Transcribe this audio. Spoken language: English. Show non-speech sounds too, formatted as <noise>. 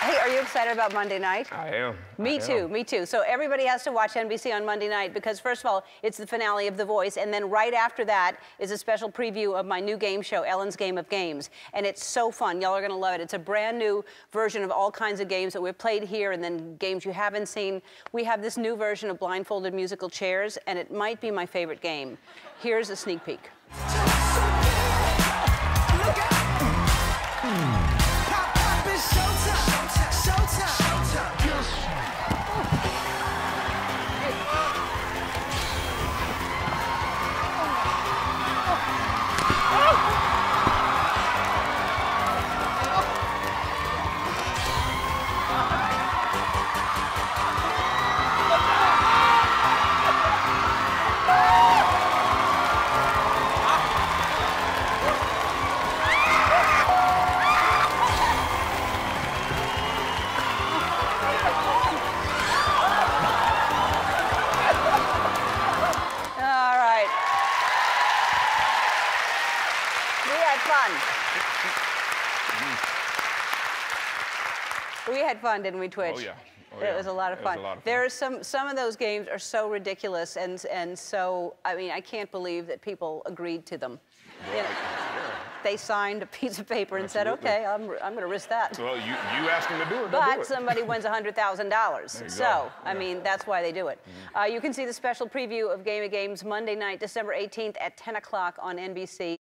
Hey, are you excited about Monday night? I am. Me I too, am. me too. So everybody has to watch NBC on Monday night because first of all, it's the finale of The Voice, and then right after that is a special preview of my new game show, Ellen's Game of Games. And it's so fun. Y'all are gonna love it. It's a brand new version of all kinds of games that we've played here and then games you haven't seen. We have this new version of blindfolded musical chairs, and it might be my favorite game. Here's a sneak peek. <laughs> All right. We had fun. We had fun, didn't we, Twitch? Oh, yeah. Oh, It yeah. was a lot of It fun. lot of There fun. are some some of those games are so ridiculous and and so I mean I can't believe that people agreed to them. You know, they signed a piece of paper and Absolutely. said, "Okay, I'm I'm going to risk that." Well, you, you asked them to do it. they'll do But it. somebody wins $100,000. So. I mean, that's why they do it. Uh, you can see the special preview of Game of Games Monday night, December 18th at 10 o'clock on NBC.